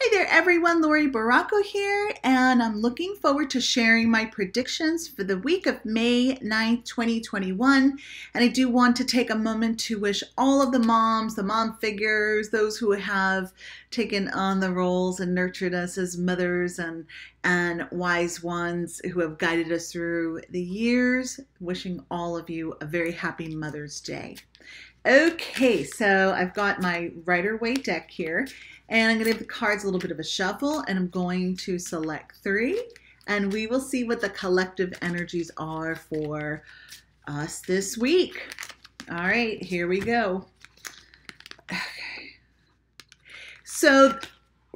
Hi there, everyone. Laurie Barraco here, and I'm looking forward to sharing my predictions for the week of May 9th, 2021. And I do want to take a moment to wish all of the moms, the mom figures, those who have taken on the roles and nurtured us as mothers and, and wise ones who have guided us through the years, wishing all of you a very happy Mother's Day. Okay, so I've got my Rider Waite deck here, and I'm going to give the cards a little bit of a shuffle, and I'm going to select three, and we will see what the collective energies are for us this week. All right, here we go. Okay. So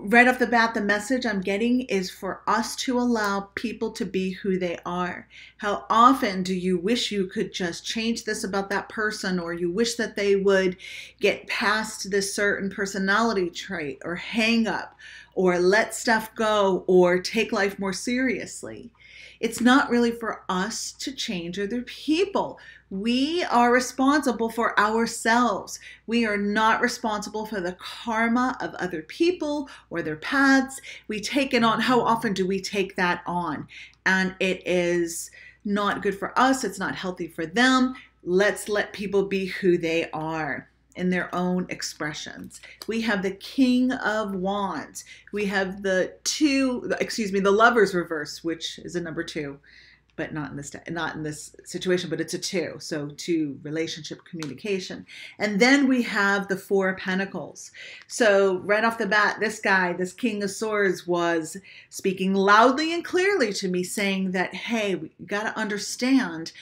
right off the bat, the message I'm getting is for us to allow people to be who they are. How often do you wish you could just change this about that person, or you wish that they would get past this certain personality trait, or hang up, or let stuff go, or take life more seriously? It's not really for us to change other people. We are responsible for ourselves. We are not responsible for the karma of other people or their paths. We take it on. How often do we take that on? And it is not good for us. It's not healthy for them. Let's let people be who they are in their own expressions. We have the King of Wands. We have the two, excuse me, the Lover's Reverse, which is a number two, but not in this not in this situation, but it's a two. So two relationship communication. And then we have the Four of Pentacles. So right off the bat, this guy, this King of Swords, was speaking loudly and clearly to me, saying that, hey, we got to understand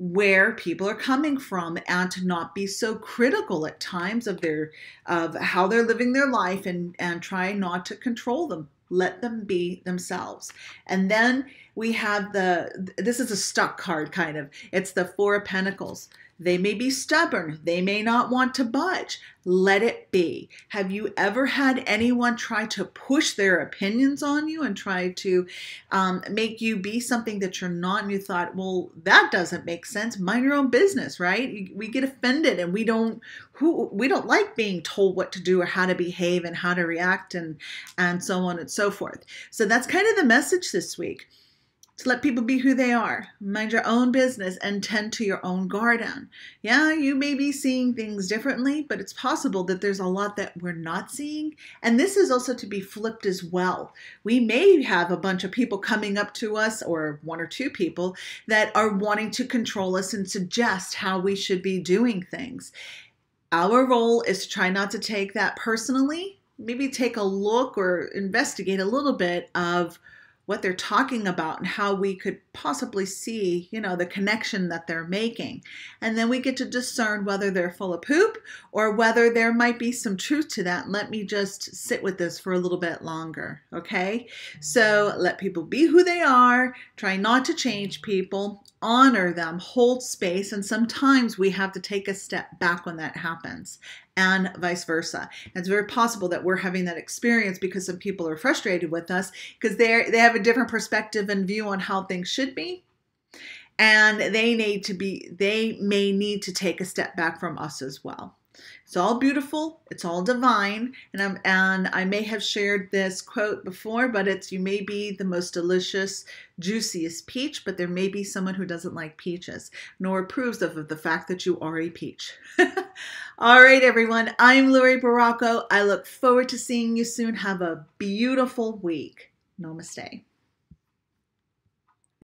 where people are coming from and to not be so critical at times of their of how they're living their life and and try not to control them. Let them be themselves. And then we have the this is a stuck card kind of it's the four of pentacles they may be stubborn. They may not want to budge. Let it be. Have you ever had anyone try to push their opinions on you and try to um, make you be something that you're not? And you thought, well, that doesn't make sense. Mind your own business, right? We get offended and we don't who we don't like being told what to do or how to behave and how to react and and so on and so forth. So that's kind of the message this week to let people be who they are. Mind your own business and tend to your own garden. Yeah, you may be seeing things differently, but it's possible that there's a lot that we're not seeing. And this is also to be flipped as well. We may have a bunch of people coming up to us, or one or two people, that are wanting to control us and suggest how we should be doing things. Our role is to try not to take that personally. Maybe take a look or investigate a little bit of what they're talking about and how we could possibly see, you know, the connection that they're making. And then we get to discern whether they're full of poop or whether there might be some truth to that. Let me just sit with this for a little bit longer, okay? So let people be who they are, try not to change people, honor them, hold space, and sometimes we have to take a step back when that happens and vice versa. And it's very possible that we're having that experience because some people are frustrated with us because they they have a different perspective and view on how things should be. And they need to be they may need to take a step back from us as well. It's all beautiful, it's all divine, and I'm and I may have shared this quote before, but it's you may be the most delicious, juiciest peach, but there may be someone who doesn't like peaches, nor approves of the fact that you are a peach. all right, everyone, I'm Laurie Barraco. I look forward to seeing you soon. Have a beautiful week. Namaste.